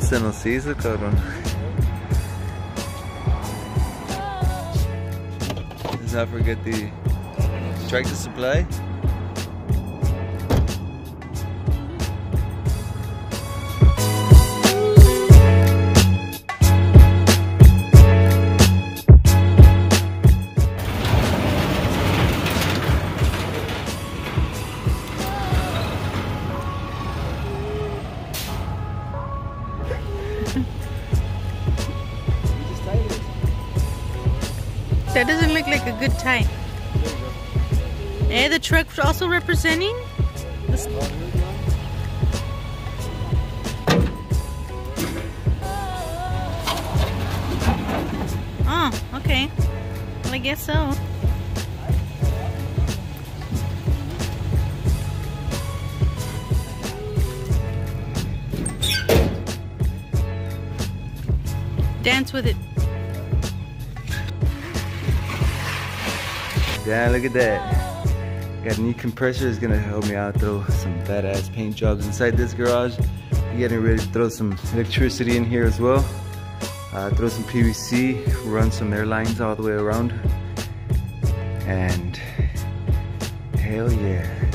se nos hizo, cabrón. Let's not forget the tractor supply. That doesn't look like a good time. Eh, the truck also representing? Oh, okay. Well, I guess so. Dance with it. Yeah, look at that. Got a new compressor is gonna help me out throw some badass paint jobs inside this garage. Getting ready to throw some electricity in here as well. Uh, throw some PVC, run some air lines all the way around. And hell yeah.